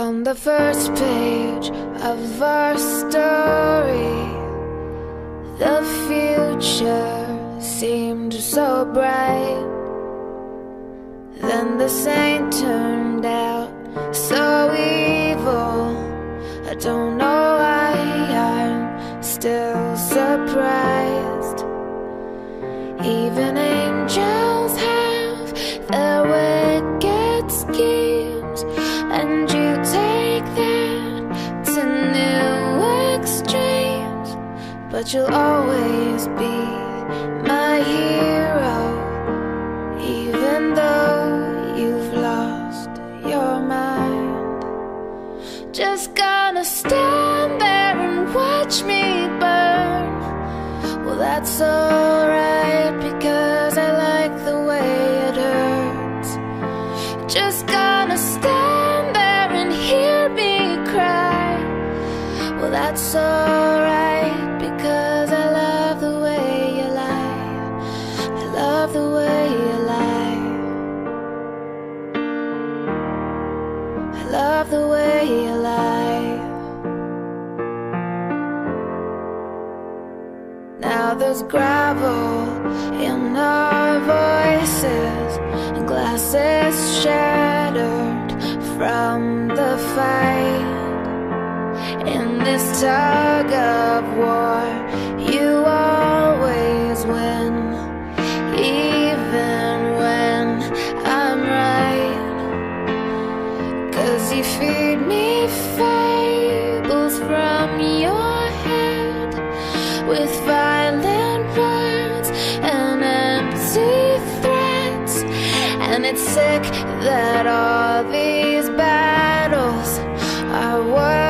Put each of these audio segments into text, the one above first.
On the first page of our story, the future seemed so bright. Then the saint turned out so evil. I don't know why I'm still surprised. Even You'll always be my hero, even though you've lost your mind. Just gonna stand there and watch me burn. Well, that's alright because I Well, that's alright because I love the way you lie. I love the way you lie. I love the way you lie. Now there's gravel in our voices and glasses shattered from tug of war, you always win, even when I'm right. Cause you feed me fables from your head with violent words and empty threats. And it's sick that all these battles are what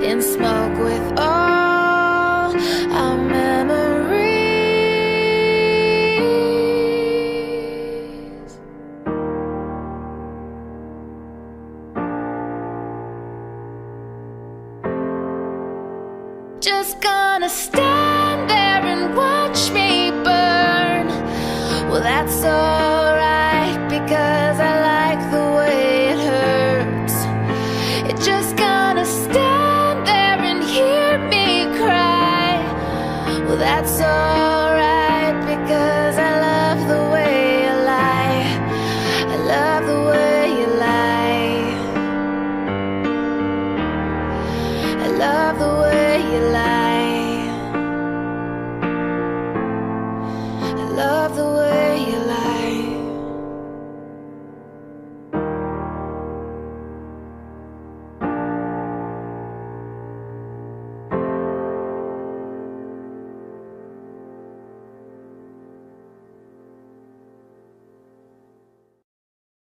in smoke with all our memories. Just gonna stand there and watch me burn. Well, that's alright that's alright